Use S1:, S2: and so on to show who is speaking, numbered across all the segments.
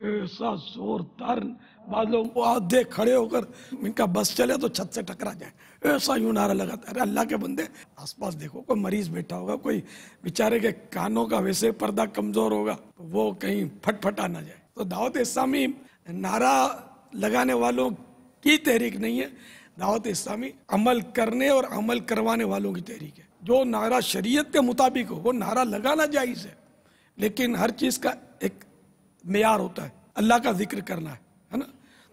S1: ऐसा शोर तर्न बाद लोग हाथ देख खड़े होकर इनका बस चले तो छत से टकरा जाए। ऐसा यूँ नारा लगाता है। अरे अल्लाह के बंदे, आसपास देखो, कोई मरीज़ बैठा होगा, कोई बेचारे के कानों का वैसे पर्दा कमज़ोर होगा तो वो कहीं फटफटा ना जाए। तो दावत इस्लामी नारा लगाने वालों की तहरीक नहीं है। दावत इस्लामी अमल करने और अमल करवाने वालों की तहरीक है। जो नारा शरीयत के मुताबिक हो, वो नारा लगाना जायज़ है। लेकिन हर चीज़ का एक मैार होता है। अल्लाह का ज़िक्र करना है है ना?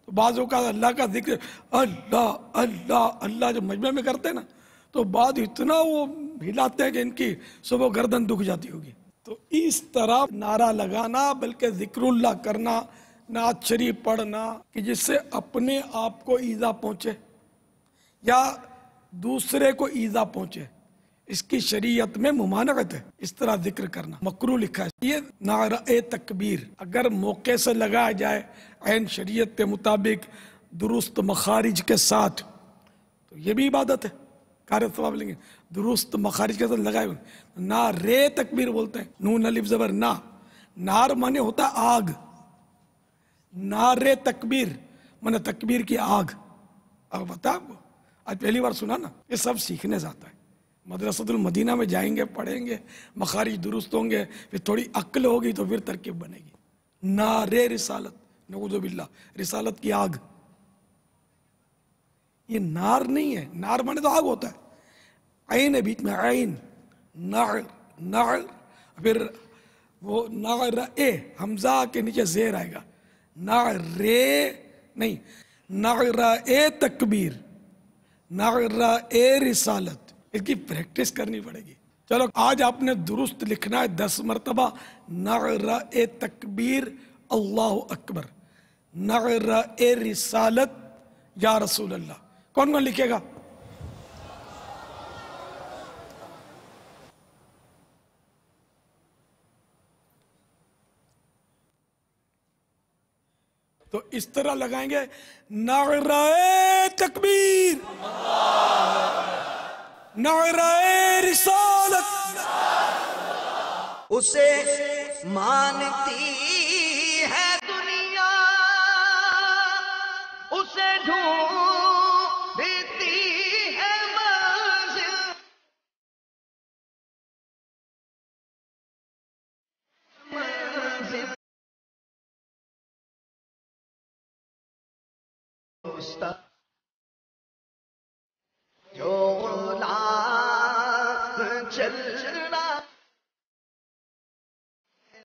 S1: तो बाज़ों का अल्लाह का ज़िक्र, अल्लाह अल्लाह अल्लाह जब मजमे में करते हैं ना तो बाद इतना वो हिलाते हैं कि इनकी सुबह गर्दन दुख जाती होगी। तो इस तरह नारा लगाना, बल्कि जिक्रुल्लाह करना, नात शरीफ पढ़ना, कि जिससे अपने आप को ईजा पहुँचे। या दूसरे को ईजा पहुँचे। इसकी शरीयत में मुमानत है। इस तरह ज़िक्र करना। मकरू लिखा है। ये नारा तकबीर। अगर मौके से लगाया जाए ऐन शरीयत के मुताबिक दुरुस्त मखारिज के साथ तो ये भी इबादत है। कार्य सवाब लेंगे। दुरुस्त मखारिज के साथ लगाए ना रे तकबीर बोलते हैं। नून अलिफ जबर ना। नार माने होता आग। नारे तकबीर। माने तकबीर की आग। अब बता आपको आज पहली बार सुना ना, ये सब सीखने जाता है। मदरसतुल मदीना में जाएँगे, पढ़ेंगे, मखारिज दुरुस्त होंगे, फिर थोड़ी अक्ल होगी तो फिर तरकीब बनेगी। नारे रिसालत नवजुबिल्ला रिसालत की आग। ये नार नहीं है, नार माने तो आग होता है। आइन है बीच में आइन फिर वो नार ए, हमजा के नीचे जेर आएगा। नारे नहीं, नारा ए तकबीर। नारा ए रिसालत। इसकी प्रैक्टिस करनी पड़ेगी। चलो, आज आपने दुरुस्त लिखना है दस मरतबा। नारा ए तकबीर, अल्लाह अकबर। नारा ए रिसालत, या रसूल अल्लाह कौन कौन लिखेगा? तो इस तरह लगाएँगे नाराए तकबीर। नाराए रिसालत।
S2: उसे मानती है दुनिया उसे ढूंढती जो ला चलना